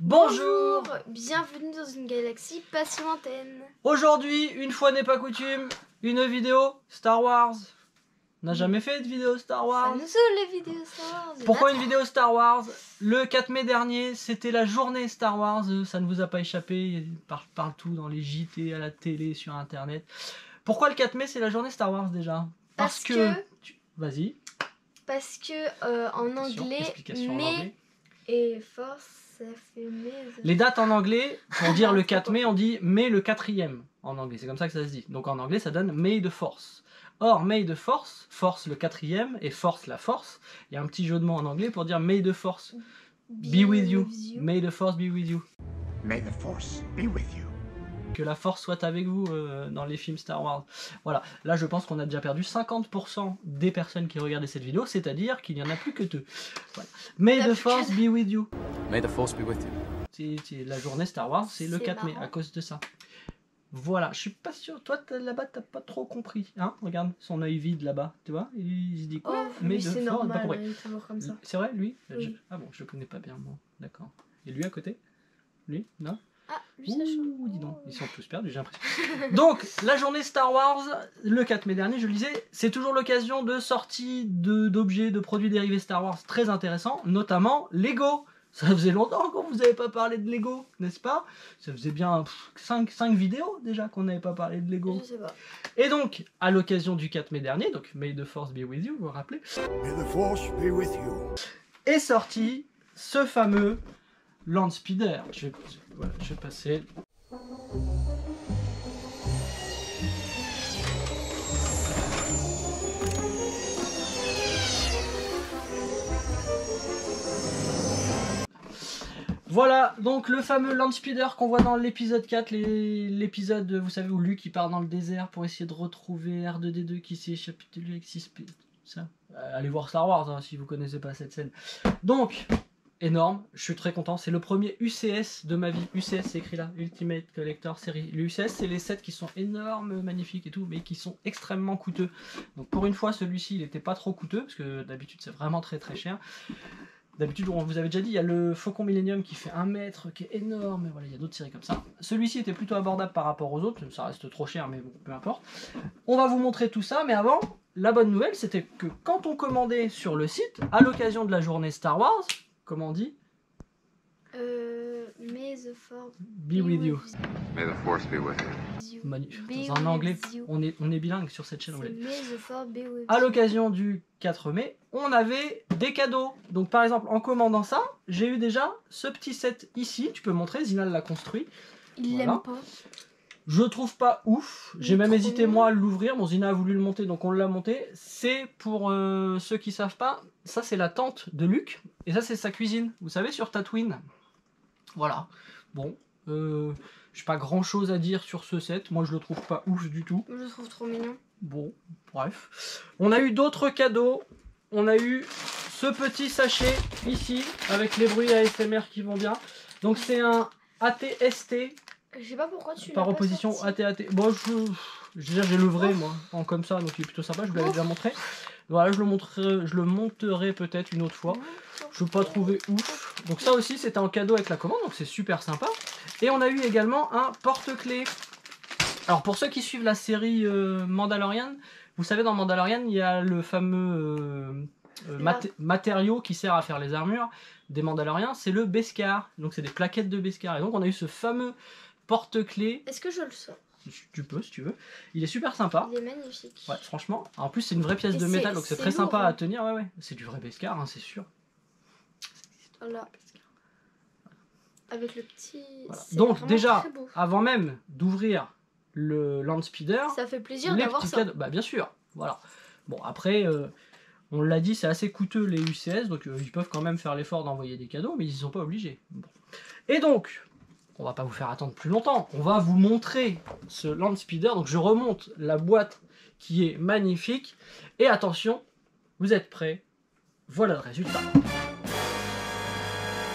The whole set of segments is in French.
Bonjour Bienvenue dans une galaxie pas si lointaine. Aujourd'hui, une fois n'est pas coutume, une vidéo Star Wars. On n'a jamais fait de vidéo Star Ça Wars. nous saoule les vidéos Star Wars. Pourquoi une vidéo Star Wars? Le 4 mai dernier, c'était la journée Star Wars. Ça ne vous a pas échappé. Il parle partout dans les JT, à la télé, sur Internet. Pourquoi le 4 mai, c'est la journée Star Wars déjà? Parce que- tu- Vas-y. Parce que euh, en anglais, anglais. et force, ça. Les dates en anglais, pour dire le 4 mai, on dit mai le quatrième en anglais. C'est comme ça que ça se dit. Donc en anglais, ça donne May de Force. Or, May de Force, Force le quatrième et Force la Force. Il y a un petit jeu de mots en anglais pour dire May de Force. Be with you. May the Force be with you. May the Force be with you. Que la Force soit avec vous euh, dans les films Star Wars. Voilà. Là, je pense qu'on a déjà perdu 50% des personnes qui regardaient cette vidéo, c'est-à-dire qu'il n'y en a plus que deux. Voilà. May the Force be with you. May the force be with you. C'est c'est la journée Star Wars, c'est le C'est 4 mai à cause de ça. Voilà, je suis pas sûr. Toi là-bas, t'as pas trop compris. Hein? Regarde son œil vide là-bas, tu vois? Il se dit quoi? Oh, Mais c'est normal, il est toujours comme ça. C'est vrai, lui? Oui. Je- Ah bon, je le connais pas bien, moi. D'accord. Et lui à côté? Lui? Non? Ah, lui, ça change. Ouh, dis donc, ils sont tous perdus, j'ai l'impression. donc, la journée Star Wars, le 4 mai dernier, je le disais, c'est toujours l'occasion de sortie de- d'objets, de, produits dérivés Star Wars très intéressants, notamment Lego. Ça faisait longtemps qu'on vous avait pas parlé de Lego, n'est-ce pas? Ça faisait bien 5, vidéos déjà qu'on n'avait pas parlé de Lego. Je sais pas. Et donc, à l'occasion du 4 mai dernier, donc May the Force be with you, vous vous rappelez, May the Force be with you. est sorti ce fameux Land Speeder. Je vais, passer. Voilà, donc le fameux Land Speeder qu'on voit dans l'épisode 4, les- l'épisode, vous savez, où Luke il part dans le désert pour essayer de retrouver R2D2 qui s'est échappé de lui avec 6P. Ça. Euh, allez voir Star Wars hein, si vous connaissez pas cette scène. Donc, énorme, je suis très content. C'est le premier UCS de ma vie. UCS, c'est écrit là, Ultimate Collector Series. Le UCS, c'est les sets qui sont énormes, magnifiques et tout, mais qui sont extrêmement coûteux. Donc pour une fois, celui-ci, il n'était pas trop coûteux, parce que d'habitude, c'est vraiment très très cher. D'habitude, on vous avait déjà dit, il y a le Faucon Millennium qui fait 1 mètre, qui est énorme, et voilà, il y a d'autres séries comme ça. Celui-ci était plutôt abordable par rapport aux autres, ça reste trop cher, mais bon, peu importe. On va vous montrer tout ça, mais avant, la bonne nouvelle, c'était que quand on commandait sur le site, à l'occasion de la journée Star Wars, comment on dit Euh, mais the force Be with you. May the force be with you. Manu- Be Dans un anglais, you. on est, on est bilingue sur cette chaîne. May the force be with À you. l'occasion du 4 mai, on avait des cadeaux. Donc par exemple, en commandant ça, j'ai eu déjà ce petit set ici. Tu peux montrer, Zinal l'a construit. Il Voilà. l'aime pas. Je trouve pas ouf. J'ai même hésité moi à l'ouvrir. Bon, Zina a voulu le monter, donc on l'a monté. C'est pour euh, ceux qui savent pas, ça c'est la tente de Luc. Et ça c'est sa cuisine. Vous savez, sur Tatooine. Voilà. Bon. Euh, j'ai pas grand chose à dire sur ce set. Moi je le trouve pas ouf du tout. Je le trouve trop mignon. Bon, bref. On a eu d'autres cadeaux. On a eu ce petit sachet ici avec les bruits ASMR qui vont bien. Donc c'est un ATST Je sais pas pourquoi tu par l'as pas opposition sorti. AT-AT. Bon, je, je veux dire, j'ai le vrai moi, en comme ça, donc il est plutôt sympa. Je vous l'avais déjà montré. Voilà, je le montrerai, je le monterai peut-être une autre fois. Je ne pas trouver ouf. Donc ça aussi, c'était en cadeau avec la commande, donc c'est super sympa. Et on a eu également un porte-clés. Alors pour ceux qui suivent la série euh, Mandalorian, vous savez dans Mandalorian, il y a le fameux euh, euh, mat- matériau qui sert à faire les armures des Mandaloriens, c'est le Beskar. Donc c'est des plaquettes de Beskar. Et donc on a eu ce fameux porte-clés. Est-ce que je le sors Tu peux si tu veux. Il est super sympa. Il est magnifique. Ouais, franchement. En plus, c'est une vraie pièce Et de métal, donc c'est très sympa lourd, hein. à tenir. Ouais, ouais. C'est du vrai Beskar, hein, c'est sûr. Voilà. Avec le petit. Voilà. Donc déjà, avant même d'ouvrir le Land Speeder, Ça fait plaisir d'avoir ça. cadeaux. Bah bien sûr, voilà. Bon après, euh, on l'a dit, c'est assez coûteux les UCS, donc euh, ils peuvent quand même faire l'effort d'envoyer des cadeaux, mais ils y sont pas obligés. Bon. Et donc, on va pas vous faire attendre plus longtemps. On va vous montrer ce Land Speeder. Donc je remonte la boîte qui est magnifique. Et attention, vous êtes prêts Voilà le résultat.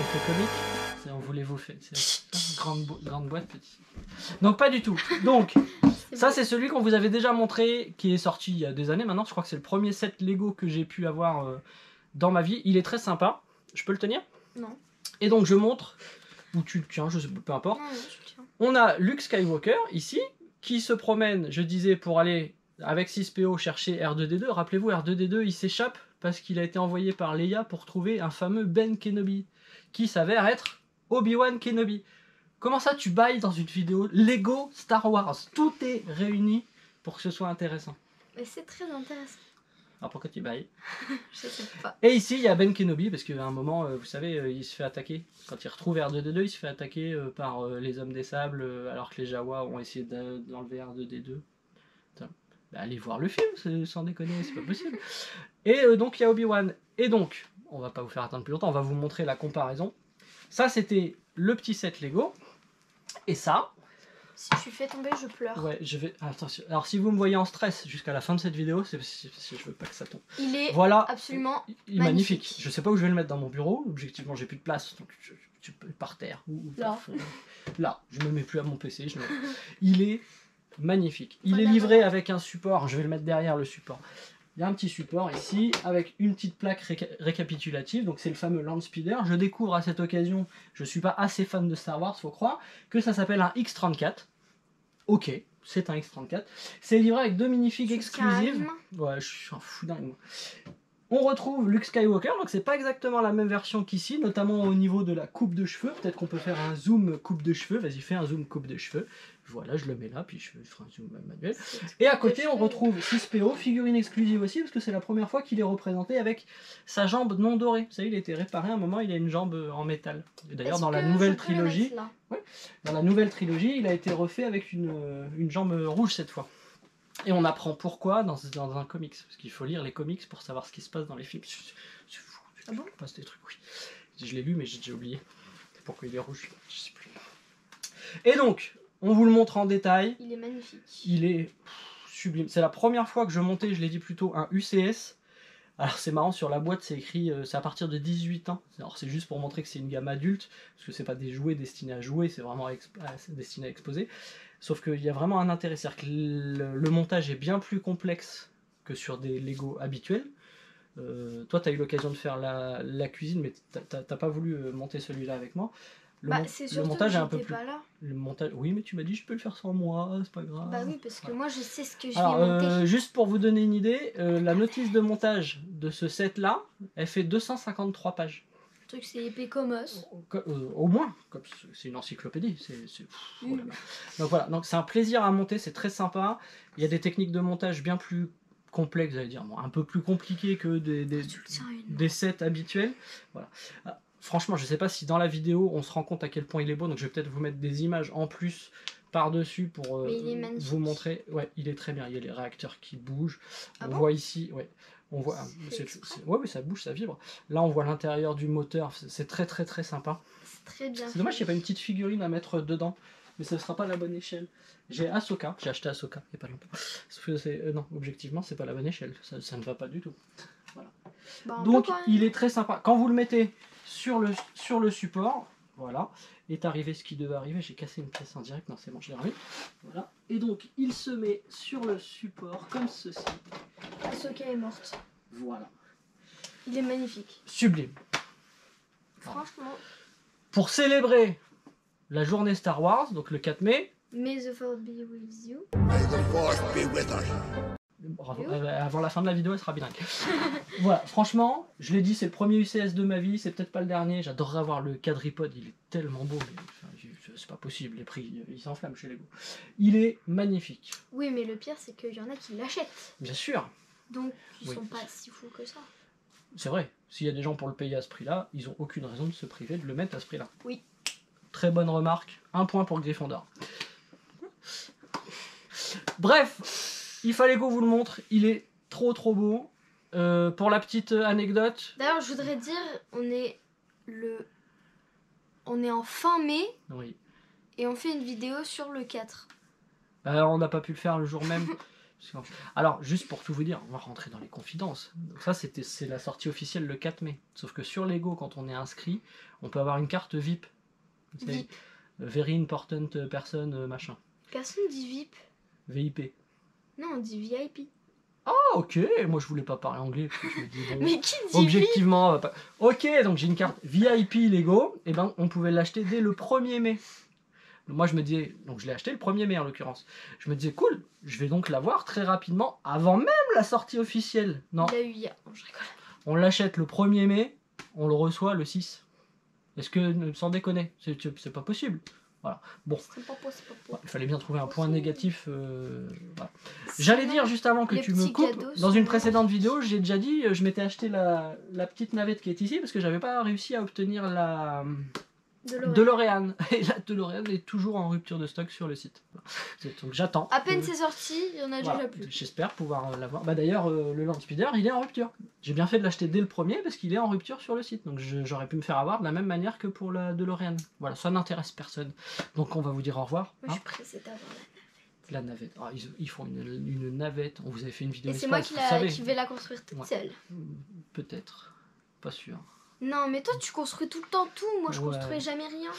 Effet comique On voulait vous faire. Grande, bo- grande boîte, petit. Donc pas du tout. Donc ça c'est celui qu'on vous avait déjà montré, qui est sorti il y a des années maintenant. Je crois que c'est le premier set Lego que j'ai pu avoir euh, dans ma vie. Il est très sympa. Je peux le tenir? Non. Et donc je montre ou tu le tiens, je sais pas, peu importe. On a Luke Skywalker ici, qui se promène, je disais, pour aller avec 6PO chercher R2D2. Rappelez-vous, R2D2, il s'échappe parce qu'il a été envoyé par Leia pour trouver un fameux Ben Kenobi, qui s'avère être Obi-Wan Kenobi. Comment ça, tu bailles dans une vidéo Lego Star Wars? Tout est réuni pour que ce soit intéressant. Mais c'est très intéressant. Alors pourquoi tu bailles Je sais pas. Et ici, il y a Ben Kenobi, parce qu'à un moment, euh, vous savez, euh, il se fait attaquer. Quand il retrouve R2D2, il se fait attaquer euh, par les hommes des sables, alors que les Jawa ont essayé d'enlever R2D2. Putain. Bah, allez voir le film, sans déconner, c'est pas possible. Et euh, donc, il y a Obi-Wan. Et donc, on va pas vous faire attendre plus longtemps, on va vous montrer la comparaison. Ça, c'était le petit set Lego. Et ça, Si tu fais tomber, je pleure. ouais, je vais. Attention. Alors, si vous me voyez en stress jusqu'à la fin de cette vidéo, c'est parce que je veux pas que ça tombe. Il est Voilà. absolument. Il magnifique. Magnifique. Je sais pas où je vais le mettre dans mon bureau. Objectivement, j'ai plus de place. Donc, je, par terre. Ou, ou Là. Là. Je me mets plus à mon PC. je me- Il est magnifique. Il est livré avec un support. Je vais le mettre derrière le support. Il y a un petit support ici avec une petite plaque réca- récapitulative. Donc, c'est le fameux Land Speeder. Je découvre à cette occasion, je suis pas assez fan de Star Wars, faut croire, que ça s'appelle un X34. Ok, c'est un X34. C'est livré avec deux minifigs exclusives. Ouais, je suis un fou dingue. On retrouve Luke Skywalker, donc c'est pas exactement la même version qu'ici, notamment au niveau de la coupe de cheveux. Peut-être qu'on peut faire un zoom coupe de cheveux. Vas-y, fais un zoom coupe de cheveux. Voilà, je le mets là, puis je ferai un zoom manuel. Et à côté, on retrouve 6PO, figurine exclusive aussi, parce que c'est la première fois qu'il est représenté avec sa jambe non dorée. Vous savez, il a été réparé à un moment, il a une jambe en métal. D'ailleurs, dans la nouvelle trilogie, dans la nouvelle trilogie, il a été refait avec une, euh, une jambe rouge cette fois. Et on apprend pourquoi dans, dans un comics. Parce qu'il faut lire les comics pour savoir ce qui se passe dans les films. C'est fou. Ah bon? Passe des trucs, oui. Je l'ai lu, mais j'ai déjà oublié. Pourquoi il est rouge? Je sais plus. Et donc, on vous le montre en détail. Il est magnifique. Il est pff, sublime. C'est la première fois que je montais, je l'ai dit plutôt, un UCS. Alors c'est marrant, sur la boîte c'est écrit, euh, c'est à partir de 18 ans. Alors c'est juste pour montrer que c'est une gamme adulte, parce que c'est pas des jouets destinés à jouer, c'est vraiment destiné à exposer. Sauf qu'il y a vraiment un intérêt, c'est-à-dire que le, montage est bien plus complexe que sur des Lego habituels. Euh, toi, tu as eu l'occasion de faire la, la cuisine, mais t'as pas voulu euh, monter celui-là avec moi. Le, Bah, mon- le montage est un peu plus. pas là. Le montage, oui, mais tu m'as dit je peux le faire sans moi, c'est pas grave. Bah oui, parce que moi je sais ce que je Alors, vais monter. euh, juste pour vous donner une idée, euh, la notice de montage de ce set-là, elle fait 253 pages. Le truc c'est épais comme os. Co- euh, au moins, c'est- une encyclopédie. là là. Donc voilà, donc c'est un plaisir à monter, c'est très sympa. Il y a des techniques de montage bien plus complexes, j'allais dire, bon, un peu plus compliquées que des, des, des sets habituels. Voilà. Ah, Franchement, je sais pas si dans la vidéo on se rend compte à quel point il est beau, donc je vais peut-être vous mettre des images en plus par-dessus pour euh, vous montrer. Ouais, il est très bien. Il y a les réacteurs qui bougent. Ah on bon voit ici, ouais. On voit, C'est c'est- ouais, oui, ça bouge, ça vibre. Là, on voit l'intérieur du moteur. C'est très, très, très sympa. C'est très bien. C'est dommage qu'il n'y ait pas une petite figurine à mettre dedans, mais ce ne sera pas la bonne échelle. J'ai Ahsoka, j'ai acheté Ahsoka il n'y a pas longtemps. Euh, non, objectivement, c'est pas la bonne échelle. Ça, ça ne va pas du tout. Bah, on Donc il est très sympa. Quand vous le mettez sur le, sur le support, voilà, est arrivé ce qui devait arriver. J'ai cassé une pièce en direct, non c'est bon, je l'ai remis. Voilà. Et donc il se met sur le support comme ceci. Ahsoka est morte. Voilà. Il est magnifique. Sublime. Franchement, Pour célébrer la journée Star Wars, donc le 4 mai, may the force be with you. May the Force be with us. Où Euh, Avant la fin de la vidéo, elle sera bilingue. voilà, franchement, je l'ai dit, c'est le premier UCS de ma vie, c'est peut-être pas le dernier. J'adorerais avoir le quadripode, il est tellement beau, mais enfin, c'est pas possible, les prix, ils s'enflamment chez Lego. Il est magnifique, Oui, mais le pire c'est qu'il y en a qui l'achètent. bien sûr, Donc ils Oui. sont pas si fous que ça. c'est vrai. S'il y a des gens pour le payer à ce prix-là, ils ont aucune raison de se priver de le mettre à ce prix-là. Oui. Très bonne remarque, un point pour Gryffondor. Bref, il fallait qu'on vous le montre, il est trop trop beau. Euh, pour la petite anecdote, D'ailleurs, je voudrais dire, on est le. On est en fin mai oui. et on fait une vidéo sur le 4. Euh, on n'a pas pu le faire le jour même. Alors, juste pour tout vous dire, on va rentrer dans les confidences. Donc ça, c'était, c'est la sortie officielle le 4 mai. Sauf que sur Lego, quand on est inscrit, on peut avoir une carte VIP. VIP. Very important person, euh, machin. Personne dit VIP. VIP. Non, on dit VIP. Ah, ok, moi je voulais pas parler anglais parce que je me dis, bon, Mais qui dit objectivement, on va pas- ok, donc j'ai une carte VIP Lego, et ben on pouvait l'acheter dès le 1er mai. Moi je me disais, donc je l'ai acheté le 1er mai en l'occurrence. Je me disais, cool, je vais donc l'avoir très rapidement, avant même la sortie officielle. Non, Il a eu hier. Non, je rigole. on l'achète le 1er mai, on le reçoit le 6. Est-ce que, sans déconner, c'est c'est pas possible. Pas pas Ouais, il fallait bien trouver un point négatif. euh, voilà. J'allais dire juste avant que tu me coupes, dans une précédente vidéo, j'ai déjà dit, euh, je m'étais acheté la, la petite navette qui est ici parce que j'avais pas réussi à obtenir la De l'Oréal. Et la DeLorean est toujours en rupture de stock sur le site. Donc j'attends. À peine Euh, c'est sorti, il y en a voilà. déjà plus. J'espère pouvoir euh, l'avoir. Bah d'ailleurs, euh, le Land Speeder, il est en rupture. J'ai bien fait de l'acheter dès le premier parce qu'il est en rupture sur le site. Donc j'aurais pu me faire avoir de la même manière que pour la DeLorean. Voilà, ça n'intéresse personne. Donc on va vous dire au revoir. Moi, je hein. suis pressée d'avoir la La navette. Ah, ils, ils font une, une navette. On vous avait fait une vidéo. Et c'est moi qui, la- vais la construire toute Ouais. seule. Peut-être. Pas sûr. Non, mais toi, tu construis tout le temps tout. Moi, je Ouais. construis jamais rien.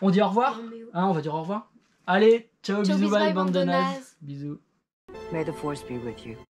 On dit au revoir Non, mais. Hein, On va dire au revoir Allez, ciao, Ciao, bisous, bisous, bye, bye, bande de nazes. Bisous. May the force be with you.